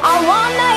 I wanna